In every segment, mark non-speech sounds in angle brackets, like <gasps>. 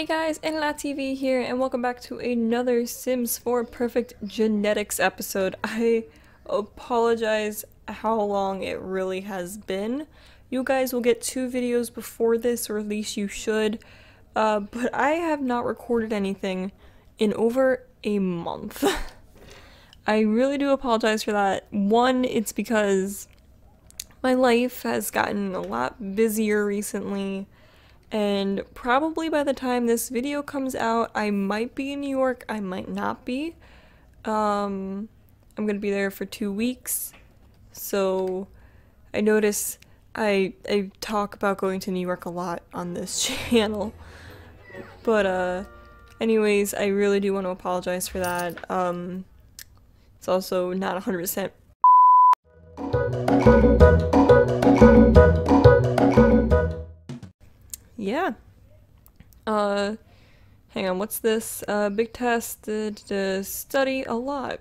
Hey guys, TV here, and welcome back to another Sims 4 Perfect Genetics episode. I apologize how long it really has been. You guys will get two videos before this, or at least you should, uh, but I have not recorded anything in over a month. <laughs> I really do apologize for that. One, it's because my life has gotten a lot busier recently and probably by the time this video comes out, I might be in New York, I might not be. Um, I'm gonna be there for two weeks, so I notice I, I talk about going to New York a lot on this <laughs> channel. But, uh, anyways, I really do want to apologize for that. Um, it's also not 100% yeah. Uh, hang on, what's this? Uh, big test, uh, study a lot.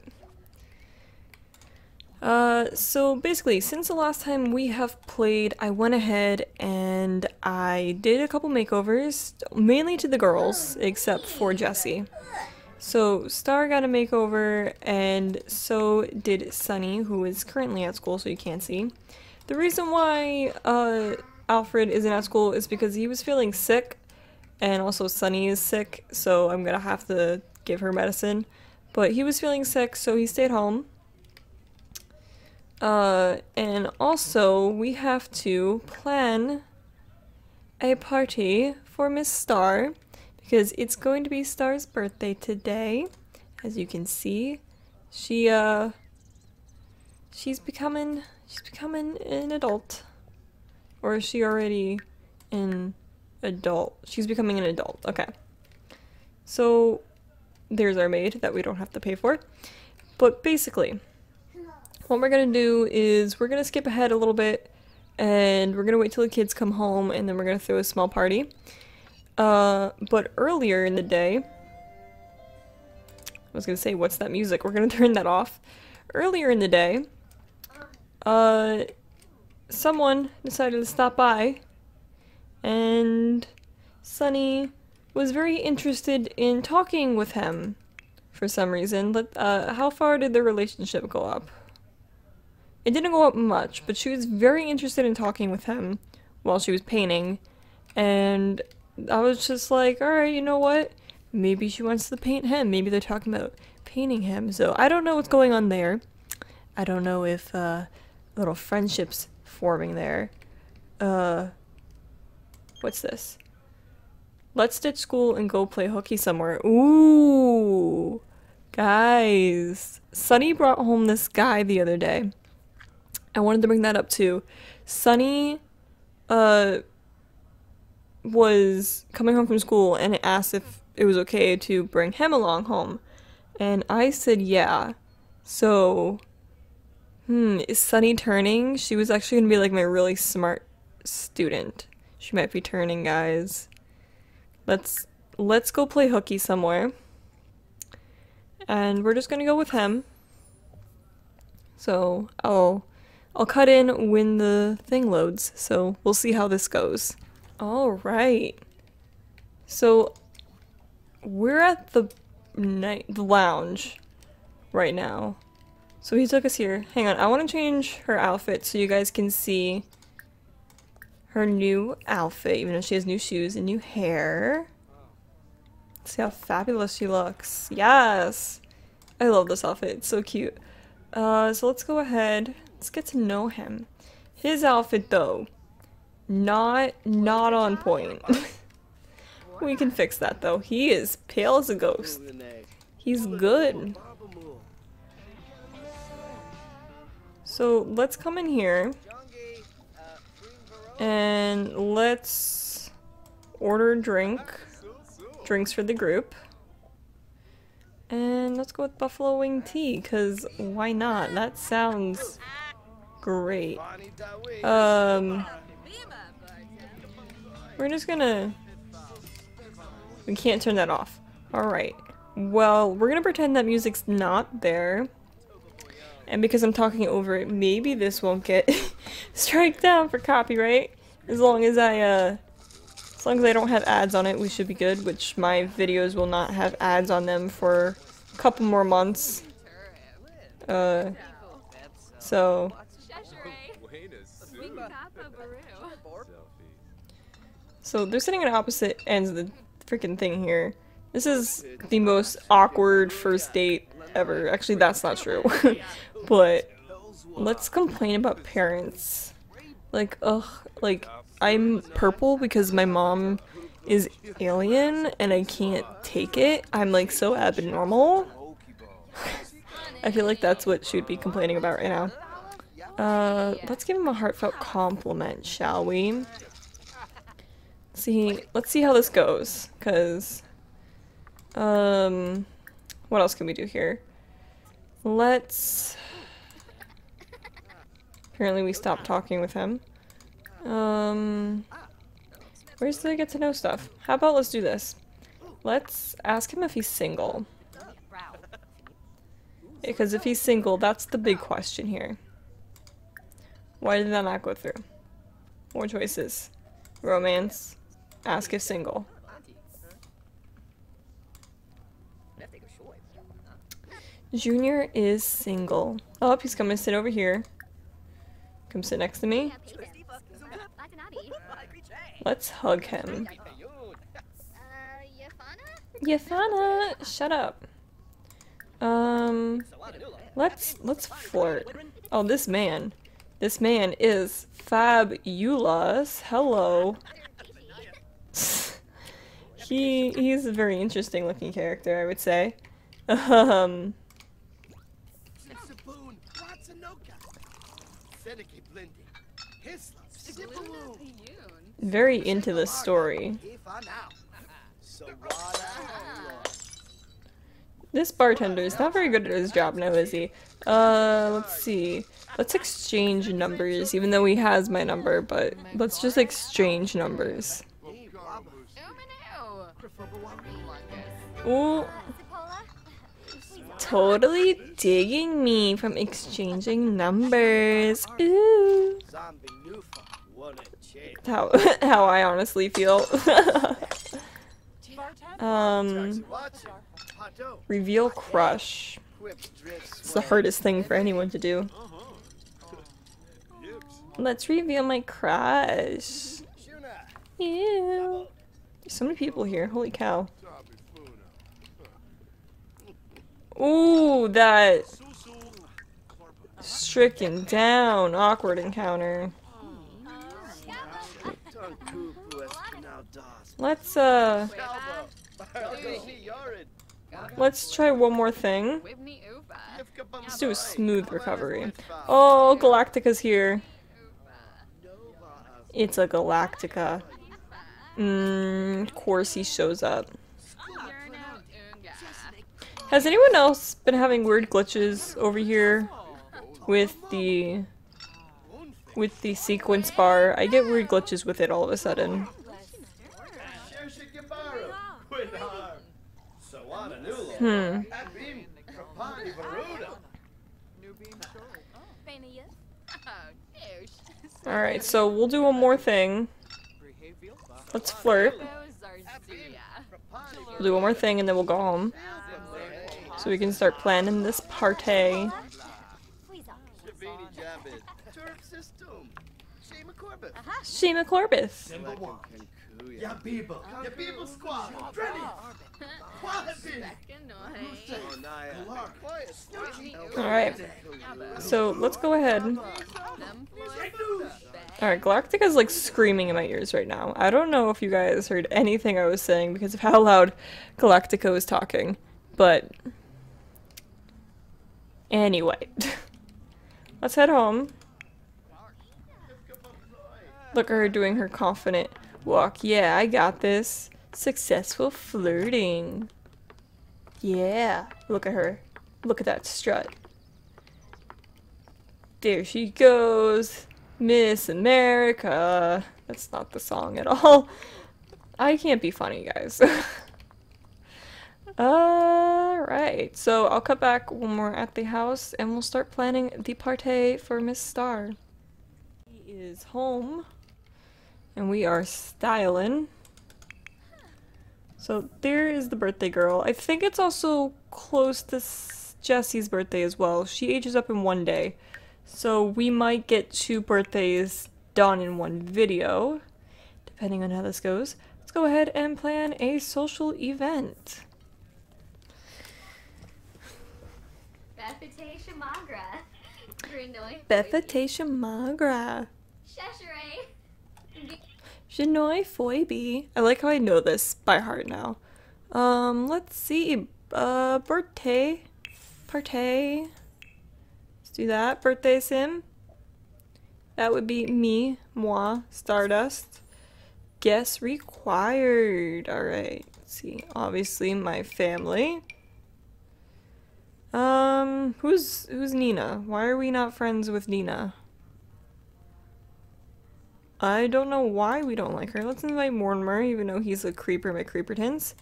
Uh, so basically, since the last time we have played, I went ahead and I did a couple makeovers, mainly to the girls, except for Jesse. So Star got a makeover, and so did Sunny, who is currently at school, so you can't see. The reason why, uh, Alfred isn't at school is because he was feeling sick and also Sunny is sick, so I'm gonna have to give her medicine. But he was feeling sick, so he stayed home. Uh, and also, we have to plan a party for Miss Star because it's going to be Star's birthday today. As you can see, she, uh, she's becoming, she's becoming an adult. Or is she already an adult? She's becoming an adult. Okay. So there's our maid that we don't have to pay for. But basically, what we're going to do is we're going to skip ahead a little bit and we're going to wait till the kids come home and then we're going to throw a small party. Uh, but earlier in the day, I was going to say, what's that music? We're going <laughs> to turn that off. Earlier in the day, uh, someone decided to stop by, and Sunny was very interested in talking with him for some reason. But uh, how far did the relationship go up? It didn't go up much, but she was very interested in talking with him while she was painting, and I was just like, alright, you know what? Maybe she wants to paint him. Maybe they're talking about painting him. So I don't know what's going on there. I don't know if uh, little friendships forming there. Uh, what's this? Let's ditch school and go play hooky somewhere. Ooh, guys. Sunny brought home this guy the other day. I wanted to bring that up too. Sunny, uh, was coming home from school and asked if it was okay to bring him along home. And I said yeah. So Hmm, is Sunny turning? She was actually gonna be like my really smart student. She might be turning, guys. Let's let's go play hooky somewhere. And we're just gonna go with him. So I'll I'll cut in when the thing loads, so we'll see how this goes. Alright. So we're at the night the lounge right now. So he took us here. Hang on, I want to change her outfit so you guys can see her new outfit, even though she has new shoes and new hair. See how fabulous she looks. Yes! I love this outfit. It's so cute. Uh, so let's go ahead. Let's get to know him. His outfit, though, not, not on point. <laughs> we can fix that, though. He is pale as a ghost. He's good. So let's come in here and let's order drink, drinks for the group. And let's go with buffalo wing tea, because why not? That sounds great. Um, we're just gonna... We can't turn that off. Alright. Well, we're gonna pretend that music's not there. And because I'm talking over it, maybe this won't get <laughs> strike down for copyright. As long as I, uh, As long as I don't have ads on it, we should be good, which my videos will not have ads on them for a couple more months. Uh, so, so they're sitting at opposite ends of the freaking thing here. This is the most awkward first date ever. Actually, that's not true. <laughs> but let's complain about parents. Like, ugh, like, I'm purple because my mom is alien and I can't take it. I'm like so abnormal. <laughs> I feel like that's what she would be complaining about right now. Uh, let's give him a heartfelt compliment, shall we? See, let's see how this goes, because, um, what else can we do here? Let's, apparently we stopped talking with him. Um, where's the get to know stuff? How about let's do this? Let's ask him if he's single. Because if he's single, that's the big question here. Why did that not go through? More choices. Romance. Ask if single. Junior is single. Oh, he's coming to sit over here. Come sit next to me. Let's hug him. Yafana, shut up. Um, let's let's flirt. Oh, this man, this man is fabulous. Hello. <laughs> he he's a very interesting looking character, I would say. Um. Very into the story. This bartender is not very good at his job now, is he? Uh, let's see. Let's exchange numbers, even though he has my number, but let's just exchange numbers. Ooh. Totally digging me from exchanging numbers. Ooh. How, <laughs> how I honestly feel. <laughs> um... Reveal crush. It's the hardest thing for anyone to do. Let's reveal my crush. Ew. There's so many people here. Holy cow. Ooh, that stricken down awkward encounter. Let's uh Let's try one more thing. Let's do a smooth recovery. Oh, Galactica's here. It's a Galactica. Of course he shows up. Has anyone else been having weird glitches over here with the with the sequence bar? I get weird glitches with it all of a sudden. Hmm. Alright, so we'll do one more thing. Let's flirt. We'll do one more thing and then we'll go home. So we can start planning this party. Shema Corbis. Alright. <laughs> So, let's go ahead. Alright, Galactica's like screaming in my ears right now. I don't know if you guys heard anything I was saying because of how <laughs> loud Galactica was talking. But... Anyway. <laughs> let's head home. Look at her doing her confident walk. Yeah, I got this. Successful flirting. Yeah. Look at her. Look at that strut. There she goes. Miss America. That's not the song at all. I can't be funny, guys. <laughs> Alright, so I'll cut back when we're at the house and we'll start planning the party for Miss Star. He is home and we are styling. So there is the birthday girl. I think it's also close to Jesse's birthday as well. She ages up in one day. So we might get two birthdays done in one video, depending on how this goes. Let's go ahead and plan a social event. Bethitatia Magra. <laughs> Grinoy. Magra. Cheshire. Shinoy Foibe. I like how I know this by heart now. Um, let's see. Uh, birthday. Partay. Let's do that. Birthday sim. That would be me, moi, Stardust. Guess required. Alright. Let's see. Obviously my family. Um, who's who's Nina? Why are we not friends with Nina? I don't know why we don't like her. Let's invite Mortimer, even though he's a creeper by Creepertons.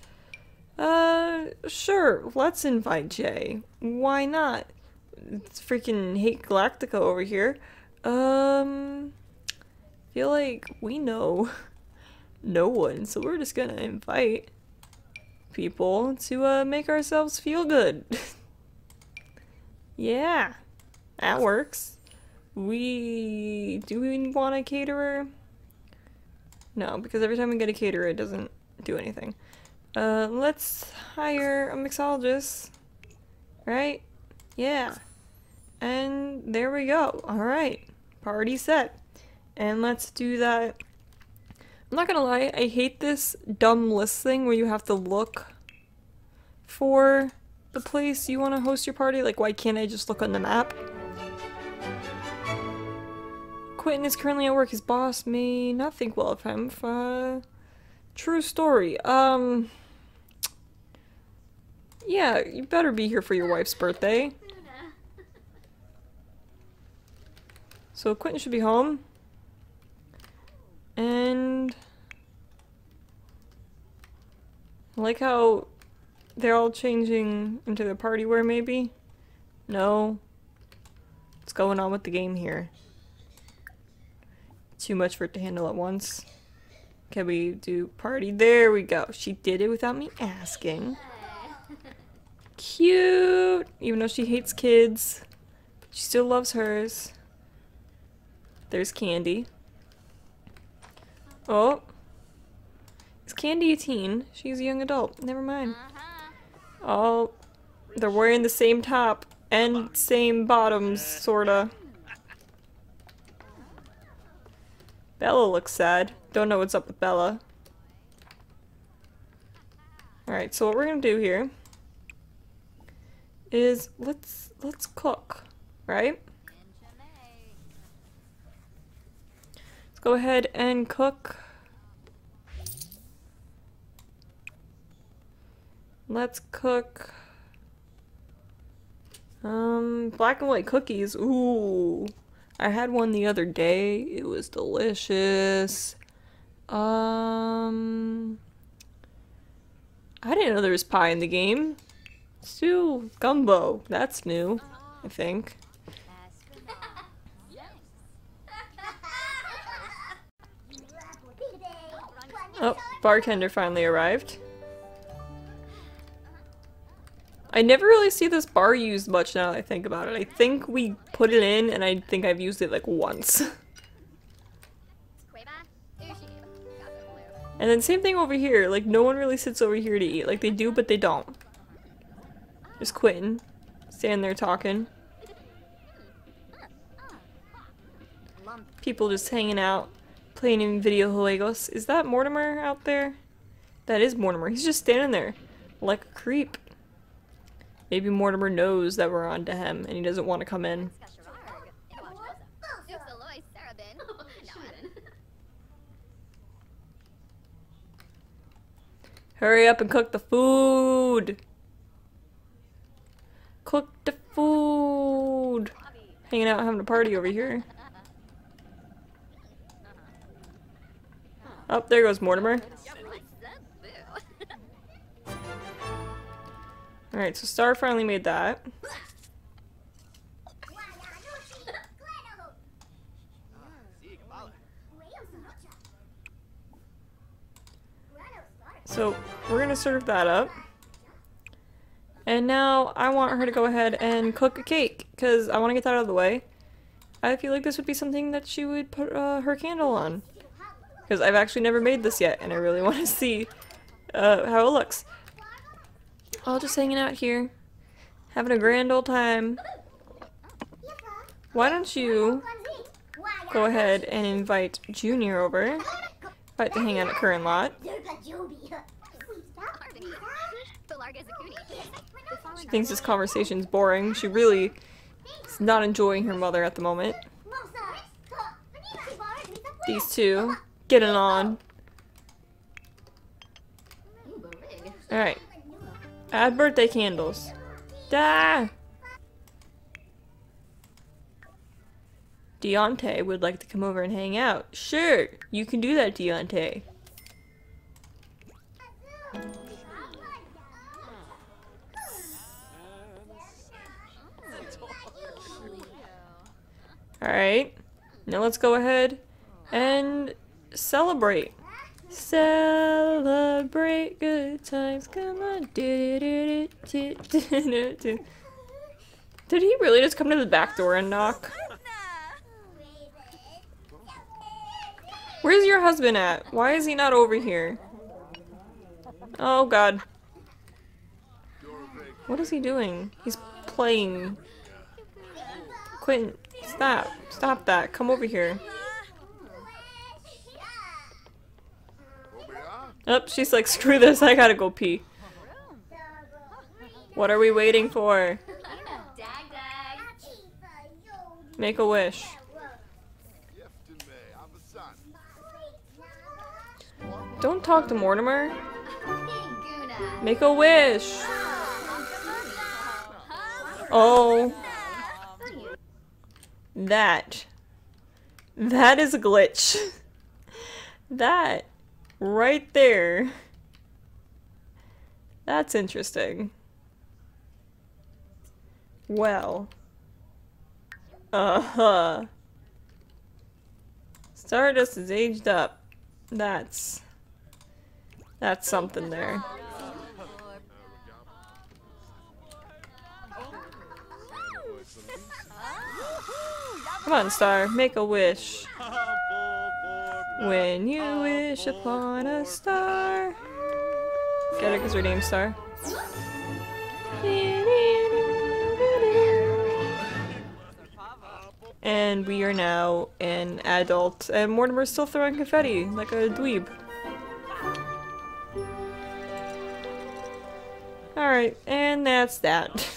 Uh, sure, let's invite Jay. Why not? It's freaking hate Galactica over here. Um, feel like we know <laughs> no one, so we're just gonna invite people to uh, make ourselves feel good. <laughs> yeah, that works. We do we want a caterer? No, because every time we get a caterer, it doesn't do anything. Uh, let's hire a mixologist, right? Yeah. And there we go. All right, party set. And let's do that. I'm not gonna lie, I hate this dumb list thing where you have to look for the place you want to host your party. Like, why can't I just look on the map? Quentin is currently at work. His boss may not think well of him. Uh, true story. Um. Yeah, you better be here for your wife's birthday. So Quentin should be home. And I like how they're all changing into their party wear maybe? No. What's going on with the game here? Too much for it to handle at once. Can we do party? There we go. She did it without me asking. <laughs> Cute! Even though she hates kids. She still loves hers. There's Candy. Oh. Is Candy a teen? She's a young adult. Never mind. Oh. They're wearing the same top and same bottoms, sorta. Bella looks sad. Don't know what's up with Bella. Alright, so what we're gonna do here is let's let's cook, right? Let's go ahead and cook. Let's cook um black and white cookies. Ooh. I had one the other day. It was delicious. Um, I didn't know there was pie in the game. Stew gumbo. That's new, I think. Oh, bartender finally arrived. I never really see this bar used much now I think about it. I think we put it in and I think I've used it like once. <laughs> and then same thing over here. Like no one really sits over here to eat. Like they do but they don't. Just Quentin. Standing there talking. People just hanging out. Playing in video juegos. Is that Mortimer out there? That is Mortimer. He's just standing there. Like a creep. Maybe Mortimer knows that we're on to him and he doesn't want to come in. Hurry up and cook the food! Cook the food! Hanging out having a party over here. Oh, there goes Mortimer. Alright, so Star finally made that. So we're gonna serve that up. And now I want her to go ahead and cook a cake because I want to get that out of the way. I feel like this would be something that she would put uh, her candle on. Because I've actually never made this yet and I really <laughs> want to see uh, how it looks. All just hanging out here, having a grand old time. Why don't you go ahead and invite Junior over. Invite to hang out at Current Lot. She thinks this conversation's boring. She really is not enjoying her mother at the moment. These two getting on. Alright. Add birthday candles. Da! Deontay would like to come over and hang out. Sure, you can do that, Deontay. Alright, now let's go ahead and celebrate. Celebrate good times, come on. Did he really just come to the back door and knock? Where's your husband at? Why is he not over here? Oh god. What is he doing? He's playing. Quentin, stop. Stop that. Come over here. Oh, she's like, screw this, I gotta go pee. What are we waiting for? Make a wish. Don't talk to Mortimer. Make a wish. Oh. That. That is a glitch. <laughs> that. Right there. That's interesting. Well. Uh-huh. Stardust is aged up. That's... That's something there. Come on, Star, make a wish. When you wish upon a star. Get it because her name's Star. And we are now an adult, and Mortimer's still throwing confetti like a dweeb. Alright, and that's that. <laughs>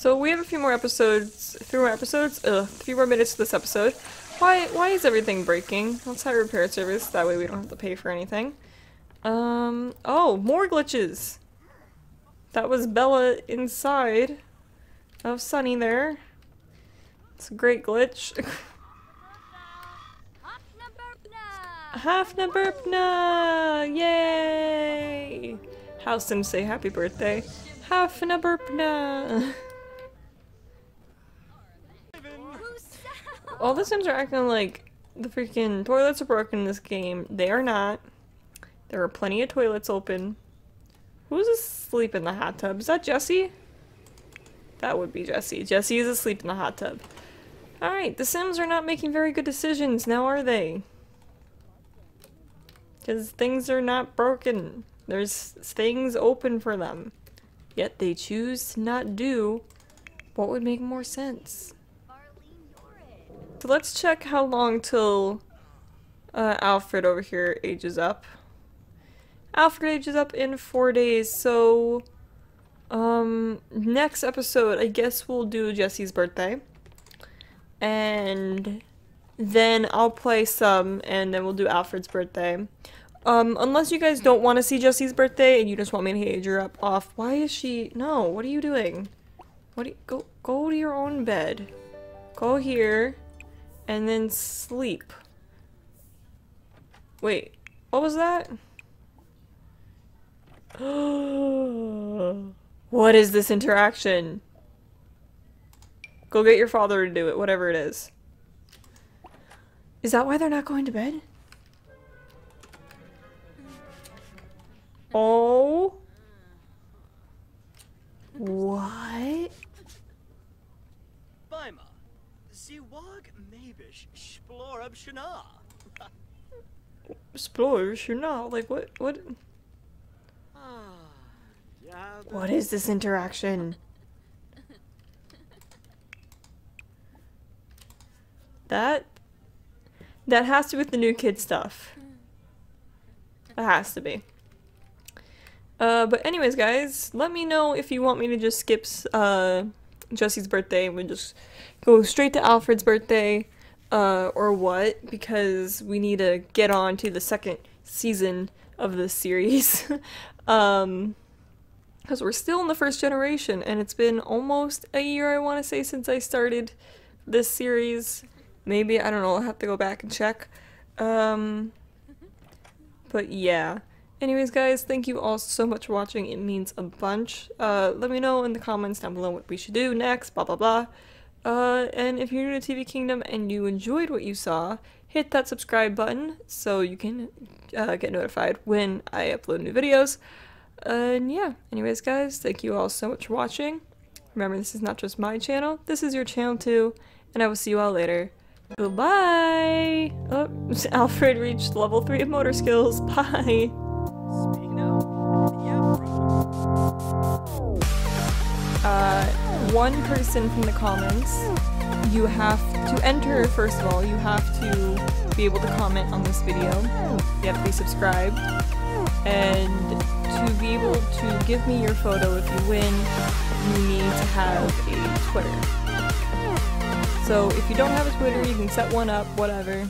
so we have a few more episodes, three more episodes, a few more minutes to this episode. Why, why is everything breaking? Let's hire repair service, that way we don't have to pay for anything. Um, oh, more glitches! That was Bella inside of Sunny there. It's a great glitch. <laughs> Hafna Burpna! Yay! How Sims say happy birthday. Hafna Burpna! <laughs> All the Sims are acting like the freaking toilets are broken in this game. They are not. There are plenty of toilets open. Who's asleep in the hot tub? Is that Jesse? That would be Jesse. Jesse is asleep in the hot tub. Alright, the Sims are not making very good decisions now, are they? Because things are not broken. There's things open for them. Yet they choose to not do what would make more sense. Let's check how long till uh, Alfred over here ages up. Alfred ages up in four days, so um, next episode I guess we'll do Jesse's birthday. And then I'll play some, and then we'll do Alfred's birthday. Um, unless you guys don't want to see Jesse's birthday and you just want me to age her up off. Why is she- No, what are you doing? What do you- Go- Go to your own bed. Go here. And then sleep. Wait, what was that? <gasps> what is this interaction? Go get your father to do it, whatever it is. Is that why they're not going to bed? Oh. What? Sie wag maybish splorab shana. <laughs> Explorers, you're not. Like, what? What? Ah. What is this interaction? That that has to be with the new kid stuff. It has to be. Uh, but anyways, guys, let me know if you want me to just skip uh, Jesse's birthday and we just go straight to Alfred's birthday, uh, or what? Because we need to get on to the second season of this series. <laughs> um, because we're still in the first generation, and it's been almost a year, I want to say, since I started this series. Maybe, I don't know, I'll have to go back and check. Um, but yeah. Anyways, guys, thank you all so much for watching. It means a bunch. Uh, let me know in the comments down below what we should do next, blah blah blah. Uh, and if you're new to TV Kingdom and you enjoyed what you saw, hit that subscribe button so you can uh, get notified when I upload new videos. And yeah, anyways, guys, thank you all so much for watching. Remember, this is not just my channel, this is your channel too, and I will see you all later. Goodbye! Oh, <laughs> Alfred reached level 3 of motor skills. <laughs> Bye! One person from the comments, you have to enter, first of all, you have to be able to comment on this video. You have to be subscribed. And to be able to give me your photo if you win, you need to have a Twitter. So if you don't have a Twitter, you can set one up, whatever.